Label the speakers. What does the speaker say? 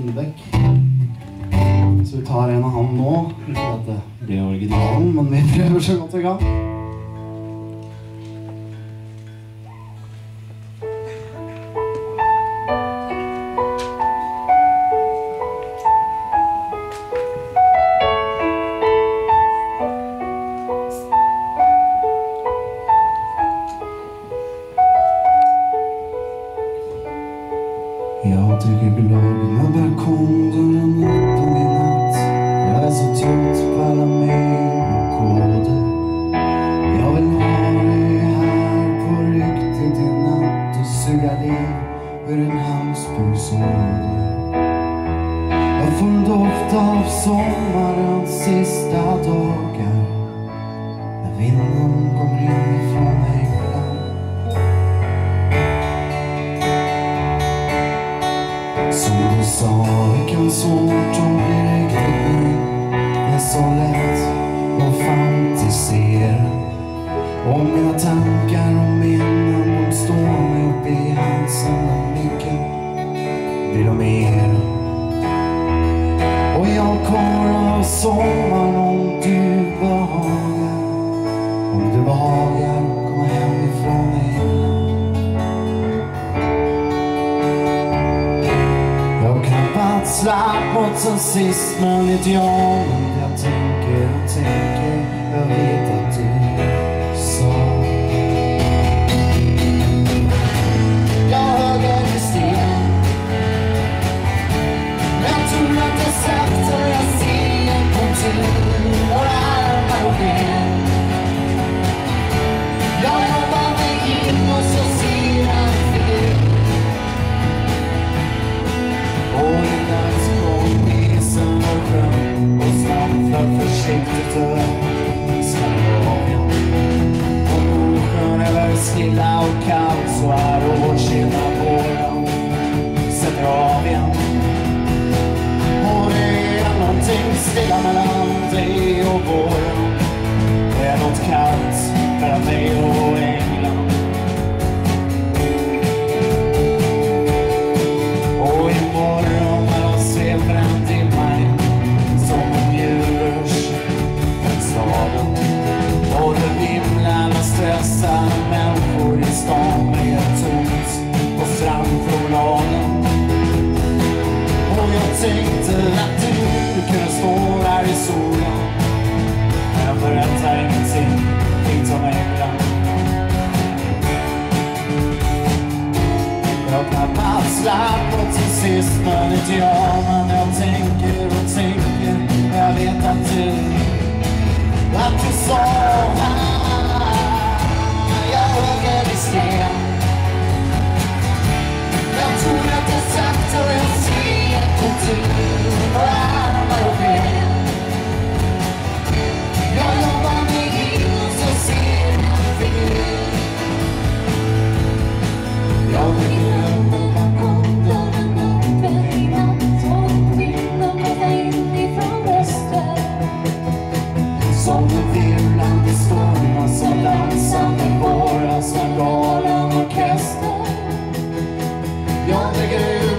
Speaker 1: Lindbäck. Så vi tar en av han nå. Ikke at det blir originalen, men vi prøver så godt vi kan. Jag dricker glögg med balkongdörren öppen i natt. Jag är så trött på alla mejl och koder. Jag vill ha dig här på riktigt i natt och suga liv ur en halspulsåder. Jag får en doft av sommarens sista dagar. När vinden kommer inifrån svårt att bli riktigt men är så lätt att fantisera. Och mina tankar och minnen, de står mig uppe i halsen. Och mycket vill de mer. Och jag kommer av sommaren om du behagar. Om du behagar slapp som sen sist men inte jag Men jag tänker och tänker Jag vet att stilla och kall så här våren sätter av igen. Och det är någonting stilla mellan dig och våren. Det är något kallt mellan mig och England. Och imorgon när de sveper en dimma in som en djurs för staden. Och det vimlar med stressar Jag tappar slapp och till sist men inte jag. Men jag tänker och tänker. Jag vet att du Att du sa Take it